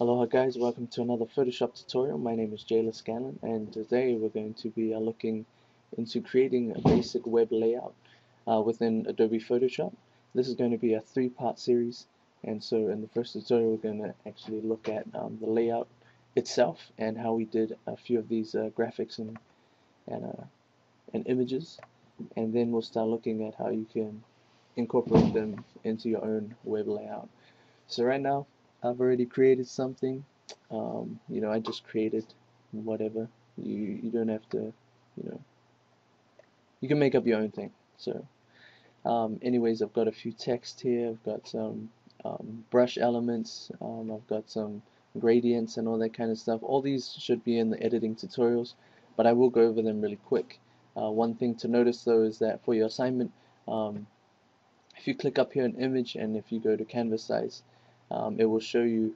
Aloha guys, welcome to another Photoshop tutorial. My name is Jayla Scanlon and today we're going to be uh, looking into creating a basic web layout uh, within Adobe Photoshop. This is going to be a three-part series and so in the first tutorial we're going to actually look at um, the layout itself and how we did a few of these uh, graphics and, and, uh, and images and then we'll start looking at how you can incorporate them into your own web layout. So right now I've already created something. Um, you know I just created whatever. You you don't have to you know. You can make up your own thing. So um, anyways I've got a few text here. I've got some um, brush elements. Um, I've got some gradients and all that kind of stuff. All these should be in the editing tutorials but I will go over them really quick. Uh, one thing to notice though is that for your assignment um, if you click up here in image and if you go to canvas size um, it will show you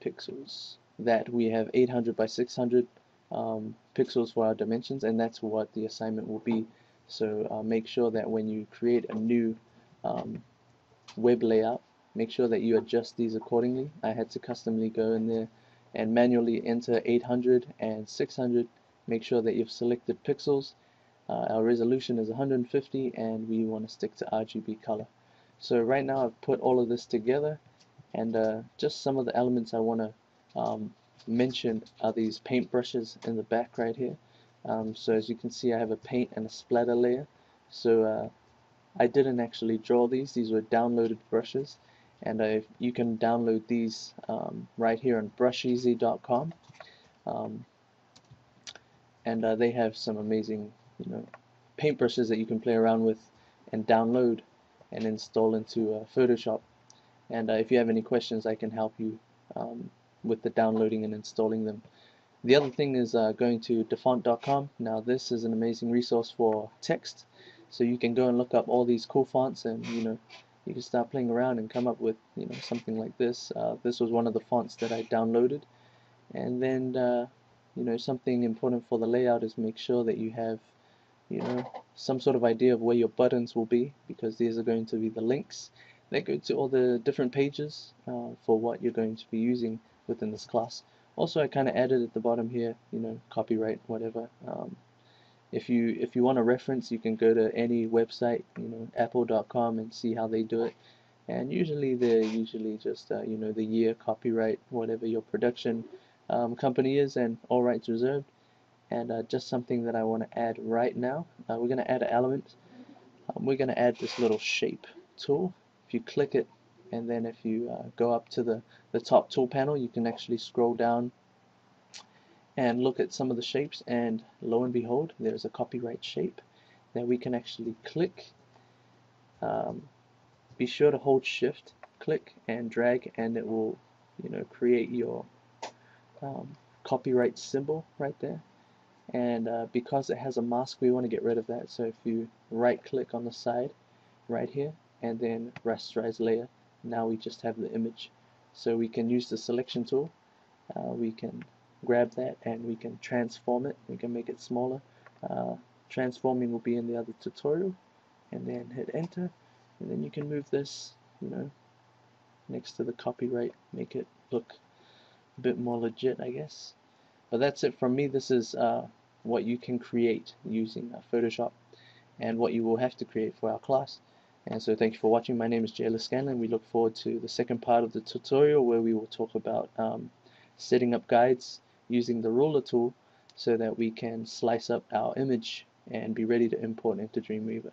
pixels that we have 800 by 600 um, pixels for our dimensions and that's what the assignment will be. So uh, make sure that when you create a new um, web layout make sure that you adjust these accordingly. I had to customly go in there and manually enter 800 and 600 make sure that you've selected pixels. Uh, our resolution is 150 and we want to stick to RGB color. So right now I've put all of this together and uh, just some of the elements I want to um, mention are these paint brushes in the back right here. Um, so as you can see I have a paint and a splatter layer. So uh, I didn't actually draw these. These were downloaded brushes. And uh, you can download these um, right here on brusheezy.com um, and uh, they have some amazing you know paintbrushes that you can play around with and download and install into uh, Photoshop and uh, if you have any questions I can help you um, with the downloading and installing them. The other thing is uh, going to dafont.com. Now this is an amazing resource for text so you can go and look up all these cool fonts and you know you can start playing around and come up with you know something like this. Uh, this was one of the fonts that I downloaded and then uh, you know something important for the layout is make sure that you have you know some sort of idea of where your buttons will be because these are going to be the links they go to all the different pages uh, for what you're going to be using within this class. Also, I kind of added at the bottom here, you know, copyright, whatever. Um, if you if you want a reference, you can go to any website, you know, Apple.com, and see how they do it. And usually they're usually just uh, you know the year, copyright, whatever your production um, company is, and all rights reserved. And uh, just something that I want to add right now. Uh, we're going to add an element. Um, we're going to add this little shape tool you click it and then if you uh, go up to the, the top tool panel you can actually scroll down and look at some of the shapes and lo and behold there's a copyright shape that we can actually click. Um, be sure to hold shift click and drag and it will you know create your um, copyright symbol right there. And uh, because it has a mask we want to get rid of that. So if you right click on the side right here and then rasterize layer. Now we just have the image. So we can use the selection tool. Uh, we can grab that and we can transform it. We can make it smaller. Uh, transforming will be in the other tutorial. And then hit enter. And then you can move this you know next to the copyright make it look a bit more legit I guess. But that's it from me. This is uh, what you can create using uh, Photoshop and what you will have to create for our class and so thank you for watching. My name is Jayla Scanlon. We look forward to the second part of the tutorial where we will talk about um, setting up guides using the ruler tool so that we can slice up our image and be ready to import into Dreamweaver.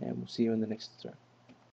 And we'll see you in the next tutorial.